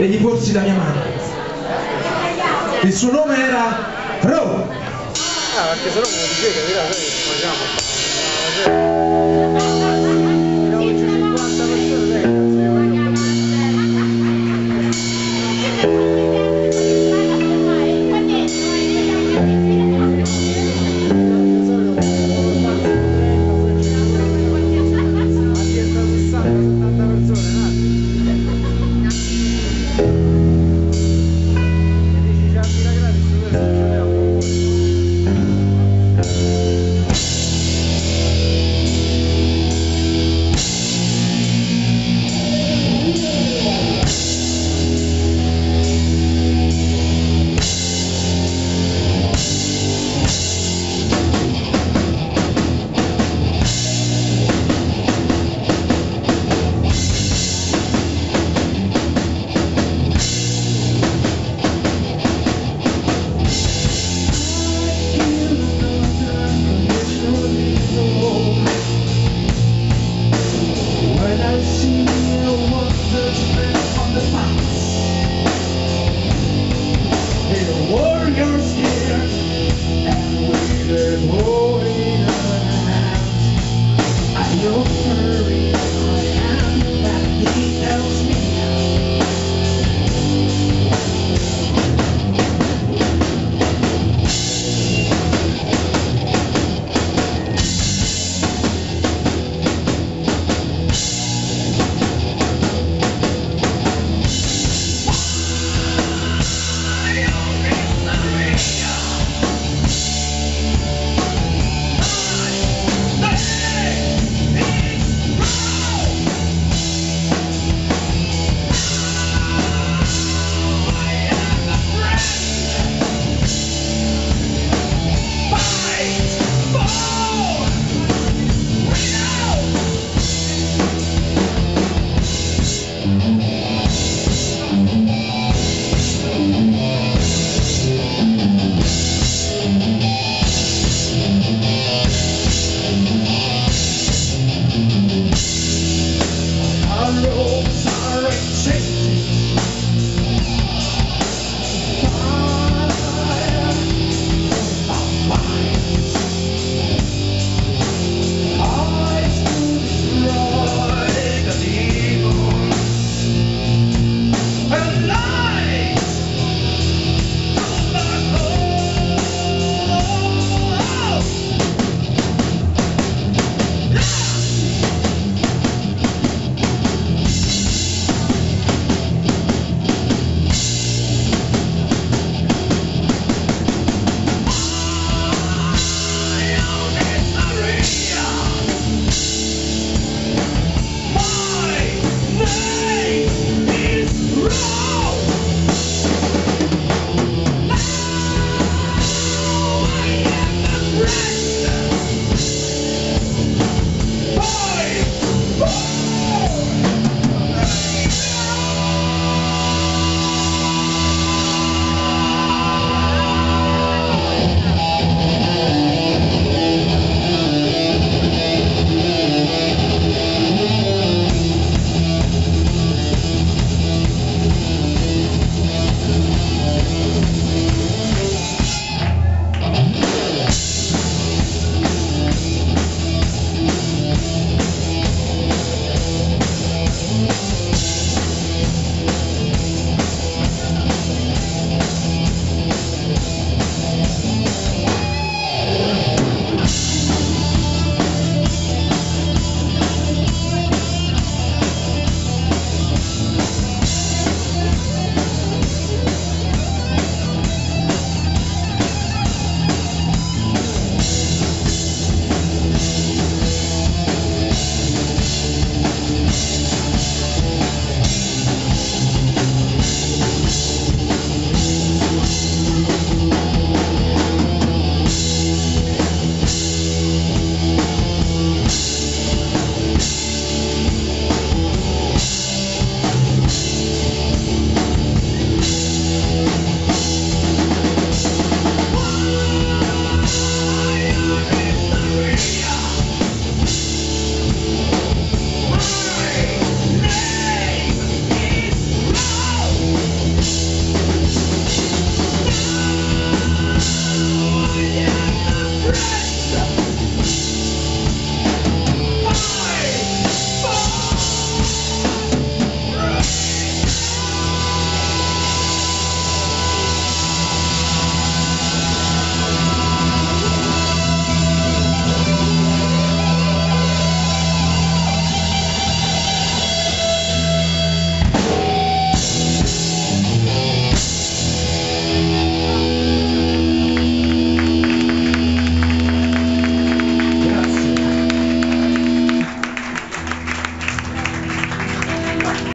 e gli porsi la mia mano. Il suo nome era Ro. Ah, perché se no come dice che dirà, facciamo. temor.